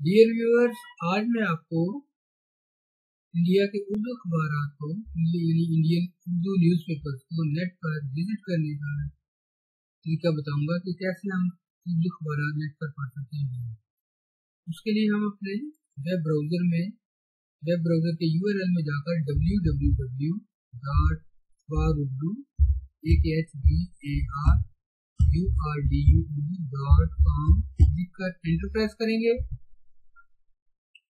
Dear viewers आज मैं आपको इंडिया के उर्दू अखबार को यानी इंडियन उर्दू न्यूज़पेपर्स को नेट पर विज़िट करने का तरीका बताऊँगा कि कैसे हम उर्दू अखबार नेट पर पढ़ सकते हैं। उसके लिए हम अपने वेब ब्राउज़र में वेब ब्राउज़र के यूआरएल में जाकर W W W dot Akhbar Urdu A K H B A R U R D U dot com लिख कर एंटर प्रेस करेंगे।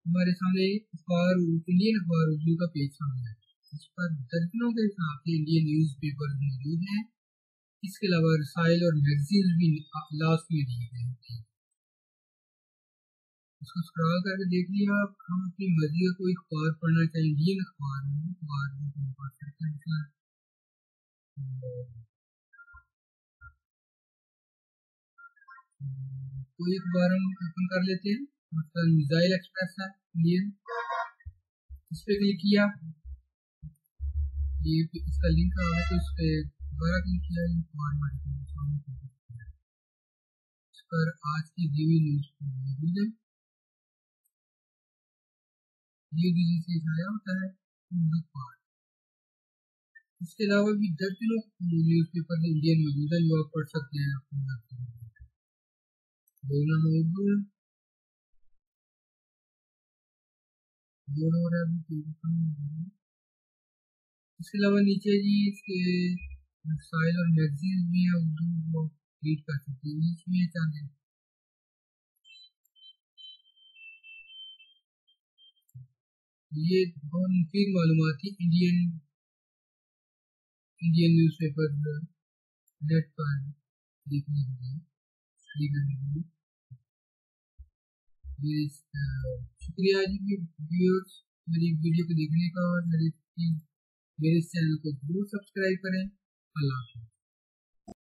हमारे सामने अखबार इंडियन अखबार उर्दू का पेज सामने है। इस पर दर्जनों के हिसाब से इंडियन न्यूज़ पेपर मौजूद हैं। इसके अलावा रसाइल और मैगजीन भी लास्ट में दिए गए हैं इसको स्क्रॉल करके देख लिया। हम अपनी मर्ज़ी का कोई अखबार पढ़ना चाहें इंडियन अखबार अखबार पढ़ सकते हैं कोई अखबार हम ओपन कर लेते हैं। मतलब मिसाइल एक्सप्रेस है इंडियन इस पर क्लिक किया। ये इसका लिंक आ है तो इस पर दोबारा क्लिक किया इस पर आज की टीवी न्यूज़ मौजूद है। ये डीजी से दिखाया होता है इसके अलावा भी दर्जनों न्यूज़ पेपर इंडियन मौजूद है जो आप पढ़ सकते हैं अपने। बोलना मौजूद इसके अलावा नीचे जी इसके साइल और मैगजीन भी है, उर्दू वो रीड कर सकते हैं। इसमें चाहते ये बहुत मुफीद मालूम थी इंडियन इंडियन न्यूज़पेपर नेट पर देखने के लिए करने के लिए। शुक्रिया जी की व्यूअर्स मेरी वीडियो को देखने का और मेरे मेरे चैनल को ज़रूर सब्सक्राइब करें। अल्लाह हाफिज़।